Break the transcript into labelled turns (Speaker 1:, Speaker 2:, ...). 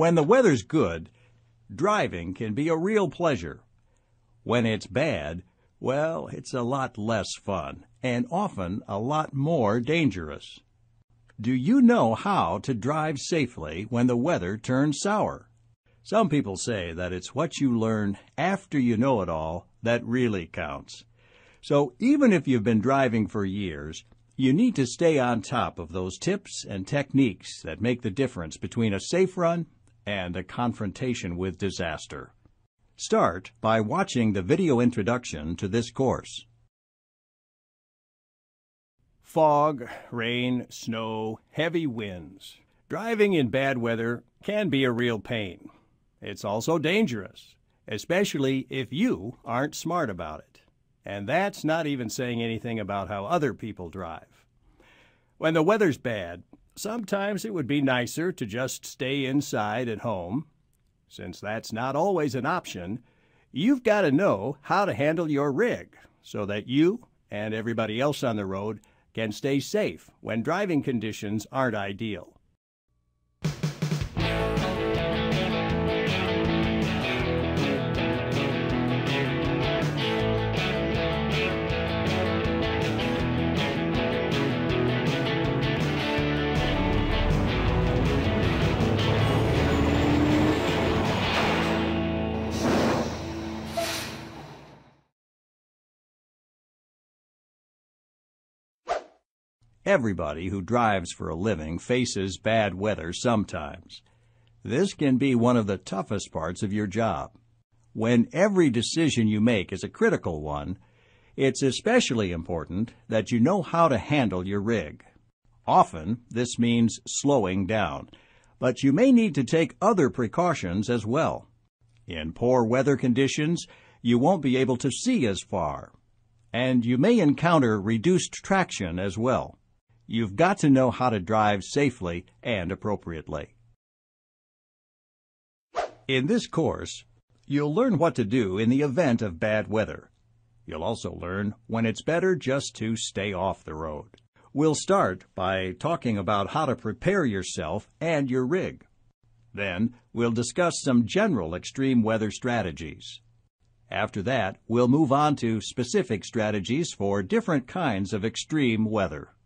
Speaker 1: When the weather's good, driving can be a real pleasure. When it's bad, well, it's a lot less fun and often a lot more dangerous. Do you know how to drive safely when the weather turns sour? Some people say that it's what you learn after you know it all that really counts. So even if you've been driving for years, you need to stay on top of those tips and techniques that make the difference between a safe run and a confrontation with disaster. Start by watching the video introduction to this course. Fog, rain, snow, heavy winds. Driving in bad weather can be a real pain. It's also dangerous, especially if you aren't smart about it. And that's not even saying anything about how other people drive. When the weather's bad, sometimes it would be nicer to just stay inside at home. Since that's not always an option, you've got to know how to handle your rig so that you and everybody else on the road can stay safe when driving conditions aren't ideal. Everybody who drives for a living faces bad weather sometimes. This can be one of the toughest parts of your job. When every decision you make is a critical one, it's especially important that you know how to handle your rig. Often, this means slowing down, but you may need to take other precautions as well. In poor weather conditions, you won't be able to see as far, and you may encounter reduced traction as well. You've got to know how to drive safely and appropriately. In this course, you'll learn what to do in the event of bad weather. You'll also learn when it's better just to stay off the road. We'll start by talking about how to prepare yourself and your rig. Then, we'll discuss some general extreme weather strategies. After that, we'll move on to specific strategies for different kinds of extreme weather.